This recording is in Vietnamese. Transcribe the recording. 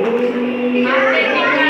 Marketing